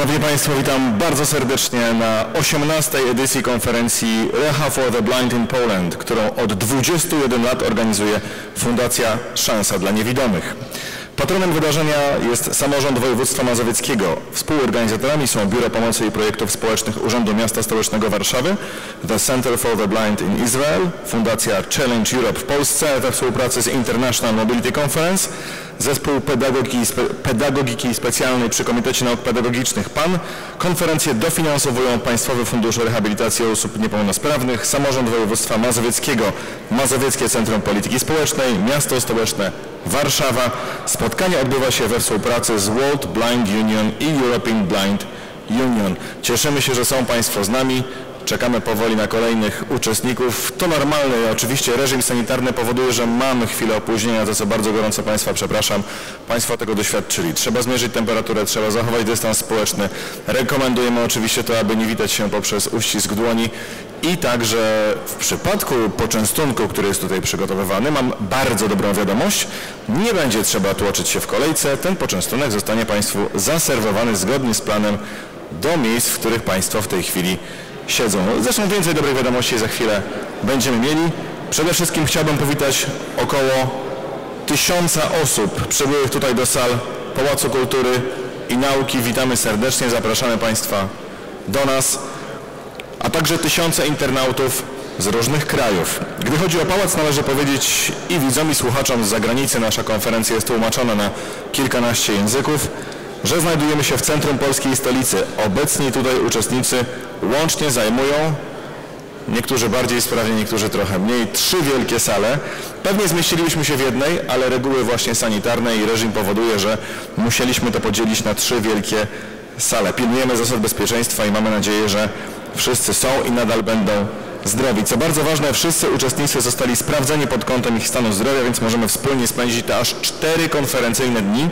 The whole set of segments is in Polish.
Szanowni Państwo, witam bardzo serdecznie na 18. edycji konferencji Reha for the Blind in Poland, którą od 21 lat organizuje Fundacja Szansa dla Niewidomych. Patronem wydarzenia jest samorząd województwa mazowieckiego. Współorganizatorami są Biuro Pomocy i Projektów Społecznych Urzędu Miasta Stołecznego Warszawy, The Center for the Blind in Israel, Fundacja Challenge Europe w Polsce we współpracy z International Mobility Conference, Zespół Pedagogiki, Pedagogiki Specjalnej przy Komitecie Nauk Pedagogicznych PAN. Konferencję dofinansowują Państwowy Fundusz Rehabilitacji Osób Niepełnosprawnych, Samorząd Województwa Mazowieckiego, Mazowieckie Centrum Polityki Społecznej, Miasto Stołeczne Warszawa. Spotkanie odbywa się we współpracy z World Blind Union i European Blind Union. Cieszymy się, że są Państwo z nami. Czekamy powoli na kolejnych uczestników. To normalne. Oczywiście reżim sanitarny powoduje, że mamy chwilę opóźnienia, za co bardzo gorąco Państwa przepraszam. Państwo tego doświadczyli. Trzeba zmierzyć temperaturę, trzeba zachować dystans społeczny. Rekomendujemy oczywiście to, aby nie witać się poprzez uścisk dłoni i także w przypadku poczęstunku, który jest tutaj przygotowywany, mam bardzo dobrą wiadomość. Nie będzie trzeba tłoczyć się w kolejce. Ten poczęstunek zostanie Państwu zaserwowany zgodnie z planem do miejsc, w których Państwo w tej chwili siedzą. Zresztą więcej dobrej wiadomości za chwilę będziemy mieli. Przede wszystkim chciałbym powitać około tysiąca osób przybyłych tutaj do sal Pałacu Kultury i Nauki. Witamy serdecznie, zapraszamy Państwa do nas, a także tysiące internautów z różnych krajów. Gdy chodzi o pałac, należy powiedzieć i widzom, i słuchaczom z zagranicy, nasza konferencja jest tłumaczona na kilkanaście języków że znajdujemy się w centrum polskiej stolicy. Obecni tutaj uczestnicy łącznie zajmują, niektórzy bardziej sprawnie, niektórzy trochę mniej, trzy wielkie sale. Pewnie zmieścilibyśmy się w jednej, ale reguły właśnie sanitarne i reżim powoduje, że musieliśmy to podzielić na trzy wielkie sale. Pilnujemy zasad bezpieczeństwa i mamy nadzieję, że wszyscy są i nadal będą zdrowi. Co bardzo ważne, wszyscy uczestnicy zostali sprawdzeni pod kątem ich stanu zdrowia, więc możemy wspólnie spędzić te aż cztery konferencyjne dni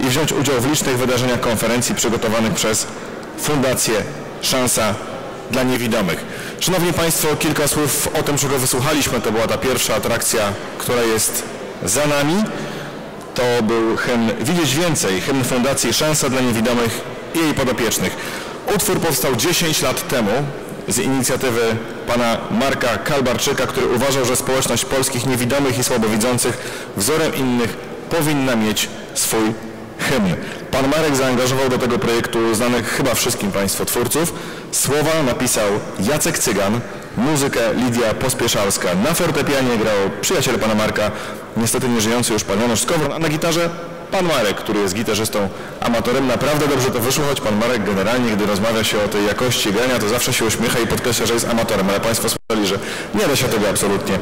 i wziąć udział w licznych wydarzeniach konferencji przygotowanych przez Fundację Szansa dla Niewidomych. Szanowni Państwo, kilka słów o tym, czego wysłuchaliśmy. To była ta pierwsza atrakcja, która jest za nami. To był hymn Widzieć Więcej, hymn Fundacji Szansa dla Niewidomych i jej podopiecznych. Utwór powstał 10 lat temu z inicjatywy pana Marka Kalbarczyka, który uważał, że społeczność polskich niewidomych i słabowidzących wzorem innych powinna mieć swój Pan Marek zaangażował do tego projektu znanych chyba wszystkim Państwu twórców. Słowa napisał Jacek Cygan, muzykę Lidia Pospieszalska. Na fortepianie grał przyjaciel pana Marka, niestety nieżyjący już pan Janusz Skowron, a na gitarze pan Marek, który jest gitarzystą amatorem. Naprawdę dobrze to wyszło, choć pan Marek generalnie, gdy rozmawia się o tej jakości grania, to zawsze się uśmiecha i podkreśla, że jest amatorem, ale Państwo słyszeli, że nie da się tego absolutnie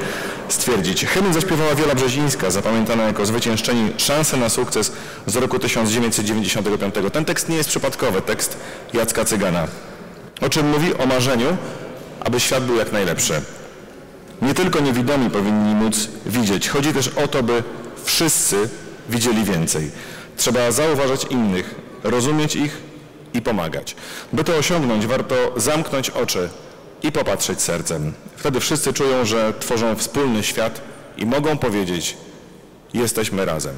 stwierdzić. Hymn zaśpiewała Wiola Brzezińska, zapamiętana jako zwyciężczyni Szanse na sukces z roku 1995. Ten tekst nie jest przypadkowy, tekst Jacka Cygana. O czym mówi? O marzeniu, aby świat był jak najlepszy. Nie tylko niewidomi powinni móc widzieć. Chodzi też o to, by wszyscy widzieli więcej. Trzeba zauważać innych, rozumieć ich i pomagać. By to osiągnąć, warto zamknąć oczy i popatrzeć sercem. Wtedy wszyscy czują, że tworzą wspólny świat i mogą powiedzieć, jesteśmy razem.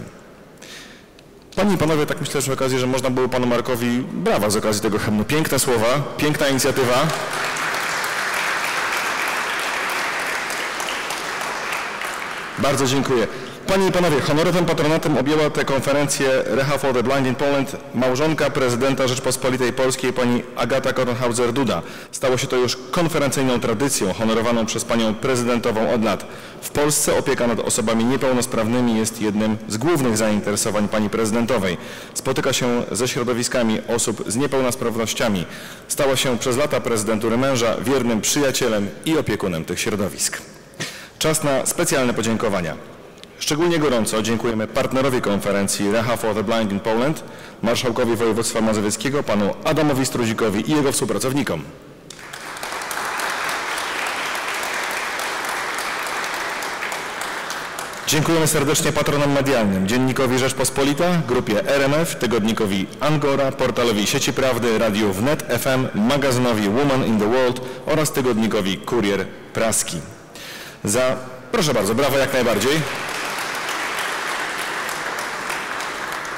Panie i Panowie, tak myślę przy okazji, że można było Panu Markowi brawa z okazji tego hymnu. Piękne słowa, piękna inicjatywa. Bardzo dziękuję. Panie i Panowie, honorowym patronatem objęła tę konferencję Reha for the Blind in Poland małżonka prezydenta Rzeczpospolitej Polskiej pani Agata Kornhauser-Duda. Stało się to już konferencyjną tradycją honorowaną przez panią prezydentową od lat. W Polsce opieka nad osobami niepełnosprawnymi jest jednym z głównych zainteresowań pani prezydentowej. Spotyka się ze środowiskami osób z niepełnosprawnościami. Stała się przez lata prezydentury męża wiernym przyjacielem i opiekunem tych środowisk. Czas na specjalne podziękowania. Szczególnie gorąco dziękujemy partnerowi konferencji Reha for the Blind in Poland, marszałkowi województwa mazowieckiego, panu Adamowi Strudzikowi i jego współpracownikom. Dziękujemy serdecznie patronom medialnym, Dziennikowi Rzeczpospolita, Grupie RMF, Tygodnikowi Angora, Portalowi Sieci Prawdy, Radiu Wnet FM, magazynowi Woman in the World oraz Tygodnikowi Kurier Praski. Za, proszę bardzo, brawo jak najbardziej.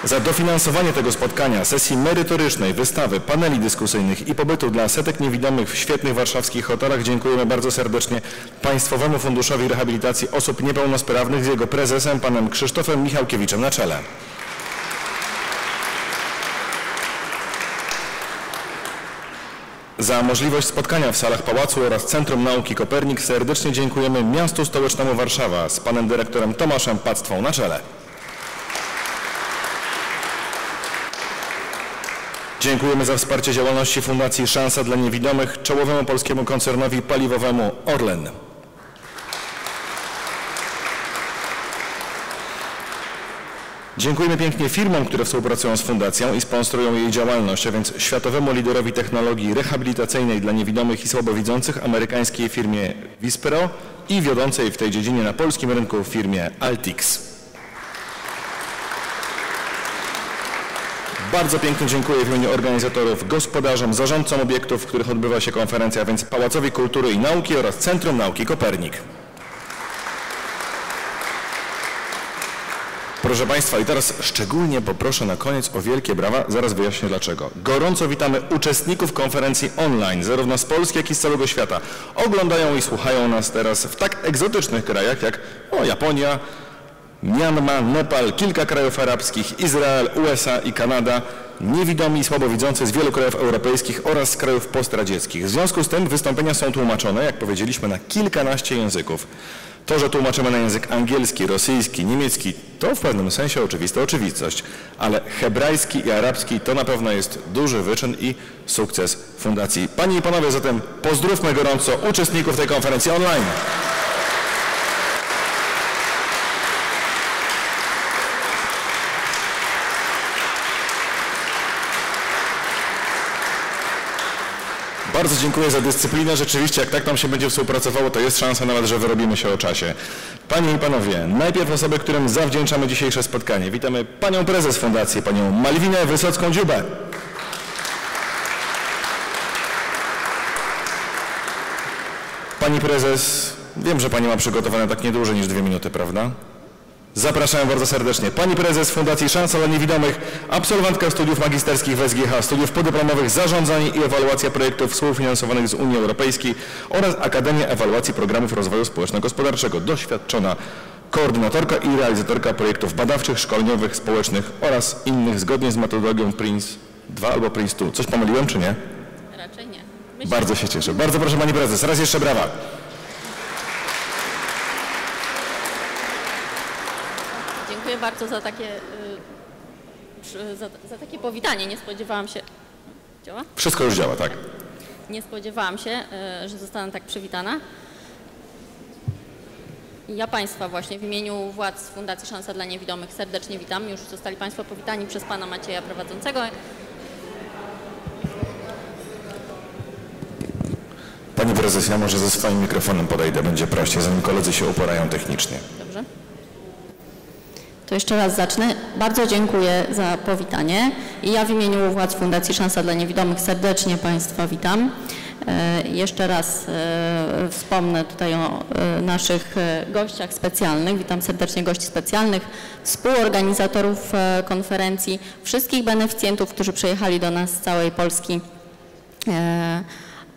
Za dofinansowanie tego spotkania, sesji merytorycznej, wystawy, paneli dyskusyjnych i pobytu dla setek niewidomych w świetnych warszawskich hotelach dziękujemy bardzo serdecznie Państwowemu Funduszowi Rehabilitacji Osób Niepełnosprawnych z jego prezesem, panem Krzysztofem Michałkiewiczem na czele. Za możliwość spotkania w salach Pałacu oraz Centrum Nauki Kopernik serdecznie dziękujemy Miastu Stołecznemu Warszawa z panem dyrektorem Tomaszem Pactwą na czele. Dziękujemy za wsparcie działalności Fundacji Szansa dla Niewidomych czołowemu polskiemu koncernowi paliwowemu Orlen. Dziękujemy pięknie firmom, które współpracują z Fundacją i sponsorują jej działalność, a więc światowemu liderowi technologii rehabilitacyjnej dla niewidomych i słabowidzących amerykańskiej firmie Vispero i wiodącej w tej dziedzinie na polskim rynku firmie Altix. Bardzo pięknie dziękuję w imieniu organizatorów, gospodarzom, zarządcom obiektów, w których odbywa się konferencja, więc Pałacowi Kultury i Nauki oraz Centrum Nauki Kopernik. Proszę Państwa, i teraz szczególnie poproszę na koniec o wielkie brawa, zaraz wyjaśnię dlaczego. Gorąco witamy uczestników konferencji online, zarówno z Polski, jak i z całego świata. Oglądają i słuchają nas teraz w tak egzotycznych krajach jak o, Japonia, Myanmar, Nepal, kilka krajów arabskich, Izrael, USA i Kanada, niewidomi i słabowidzący z wielu krajów europejskich oraz z krajów postradzieckich. W związku z tym wystąpienia są tłumaczone, jak powiedzieliśmy, na kilkanaście języków. To, że tłumaczymy na język angielski, rosyjski, niemiecki, to w pewnym sensie oczywista oczywistość, ale hebrajski i arabski to na pewno jest duży wyczyn i sukces Fundacji. Panie i Panowie, zatem pozdrówmy gorąco uczestników tej konferencji online. Bardzo dziękuję za dyscyplinę. Rzeczywiście, jak tak nam się będzie współpracowało, to jest szansa nawet, że wyrobimy się o czasie. Panie i Panowie, najpierw osoby, którym zawdzięczamy dzisiejsze spotkanie. Witamy Panią Prezes Fundacji, Panią Malwinę Wysocką-Dziubę. Pani Prezes, wiem, że Pani ma przygotowane tak nie dłużej niż dwie minuty, prawda? Zapraszam bardzo serdecznie. Pani prezes Fundacji Szansa dla Niewidomych, absolwentka studiów magisterskich w SGH, studiów podyplomowych Zarządzanie i Ewaluacja Projektów Współfinansowanych z Unii Europejskiej oraz Akademia Ewaluacji Programów Rozwoju Społeczno-Gospodarczego. Doświadczona koordynatorka i realizatorka projektów badawczych, szkoleniowych, społecznych oraz innych zgodnie z metodologią PRINCE 2 albo PRINCE 2. Coś pomyliłem czy nie? Raczej nie. Myślę, Bardzo się cieszę. Bardzo proszę Pani Prezes. Raz jeszcze brawa. Dziękuję bardzo za takie, y, za, za takie powitanie. Nie spodziewałam się. Działa? Wszystko już działa, tak? Nie spodziewałam się, y, że zostanę tak przywitana. Ja Państwa właśnie w imieniu władz Fundacji Szansa dla Niewidomych serdecznie witam. Już zostali Państwo powitani przez Pana Macieja prowadzącego. Pani Prezes, ja może ze swoim mikrofonem podejdę, będzie prościej, zanim koledzy się uporają technicznie. To jeszcze raz zacznę. Bardzo dziękuję za powitanie i ja w imieniu władz Fundacji Szansa dla Niewidomych serdecznie Państwa witam. E, Jeszcze raz e, wspomnę tutaj o e, naszych gościach specjalnych. Witam serdecznie gości specjalnych, współorganizatorów konferencji, wszystkich beneficjentów, którzy przyjechali do nas z całej Polski.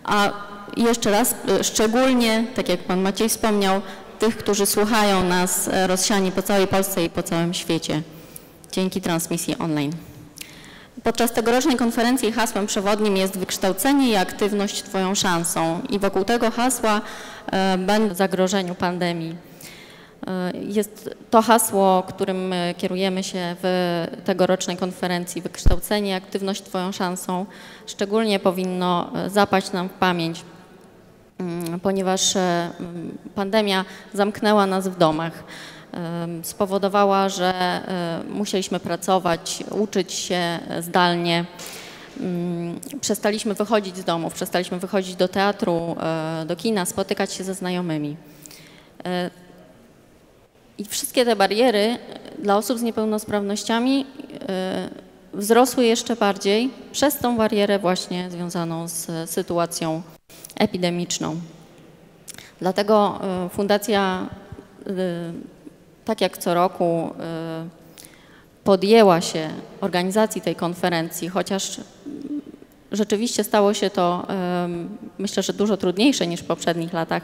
A jeszcze raz, szczególnie, tak jak Pan Maciej wspomniał, tych, którzy słuchają nas e, rozsiani po całej Polsce i po całym świecie dzięki transmisji online. Podczas tegorocznej konferencji hasłem przewodnim jest wykształcenie i aktywność Twoją szansą i wokół tego hasła e, będę w zagrożeniu pandemii. E, Jest to hasło, którym e, kierujemy się w tegorocznej konferencji Wykształcenie i aktywność Twoją szansą. Szczególnie powinno zapaść nam w pamięć, ponieważ e, mm, pandemia zamknęła nas w domach. Spowodowała, że e, musieliśmy pracować, uczyć się zdalnie. Mm, Przestaliśmy wychodzić z domów, przestaliśmy wychodzić do teatru, e, do kina, spotykać się ze znajomymi. I wszystkie te bariery dla osób z niepełnosprawnościami wzrosły jeszcze bardziej przez tą barierę właśnie związaną z sytuacją epidemiczną. Dlatego e, Fundacja, e, tak jak co roku, e, podjęła się organizacji tej konferencji, chociaż rzeczywiście stało się to, myślę, że dużo trudniejsze niż w poprzednich latach.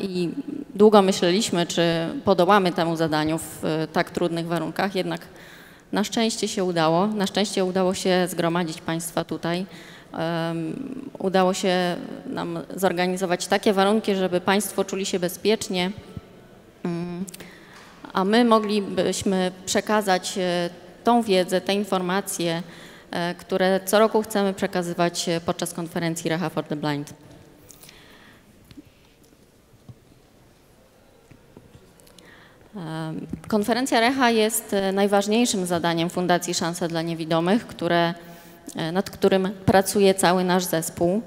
I długo myśleliśmy, czy podołamy temu zadaniu w tak trudnych warunkach, jednak na szczęście się udało. Na szczęście udało się zgromadzić Państwa tutaj. Udało się nam zorganizować takie warunki, żeby Państwo czuli się bezpiecznie, mm, a my moglibyśmy przekazać e, tą wiedzę, te informacje, e, które co roku chcemy przekazywać e, podczas konferencji Reha for the Blind. Konferencja Reha jest najważniejszym zadaniem Fundacji Szansa dla Niewidomych, które, nad którym pracuje cały nasz zespół.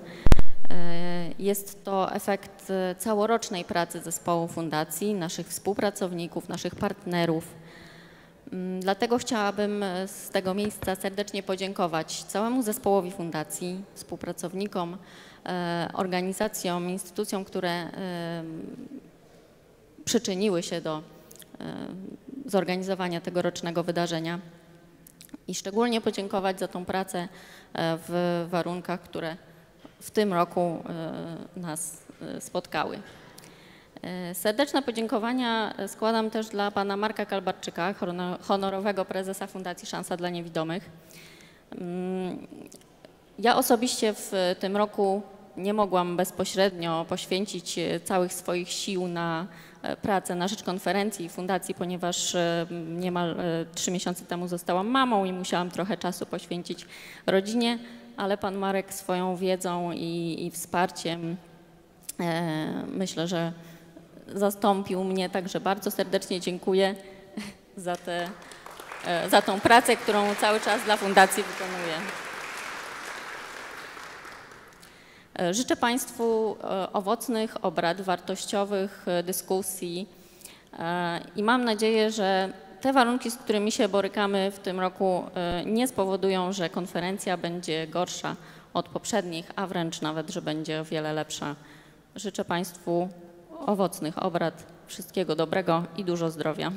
E, Jest to efekt e, całorocznej pracy zespołu Fundacji, naszych współpracowników, naszych partnerów. Mm, Dlatego chciałabym e, z tego miejsca serdecznie podziękować całemu zespołowi Fundacji, współpracownikom, e, organizacjom, instytucjom, które przyczyniły się do e, zorganizowania tegorocznego wydarzenia i szczególnie podziękować za tą pracę e, w warunkach, które w tym roku e, nas e, spotkały. Serdeczne podziękowania składam też dla pana Marka Kalbarczyka, hono- honorowego prezesa Fundacji Szansa dla Niewidomych. Mm, Ja osobiście w tym roku nie mogłam bezpośrednio poświęcić całych swoich sił na pracę na rzecz konferencji i fundacji, ponieważ e, niemal e, trzy miesiące temu zostałam mamą i musiałam trochę czasu poświęcić rodzinie, ale pan Marek swoją wiedzą i, i wsparciem e, myślę, że zastąpił mnie, także bardzo serdecznie dziękuję za, tę e, za tą pracę, którą cały czas dla fundacji wykonuję. E, Życzę Państwu e, owocnych obrad, wartościowych e, dyskusji e, i mam nadzieję, że te warunki, z którymi się borykamy w tym roku, e, nie spowodują, że konferencja będzie gorsza od poprzednich, a wręcz nawet, że będzie o wiele lepsza. Życzę Państwu owocnych obrad, wszystkiego dobrego i dużo zdrowia.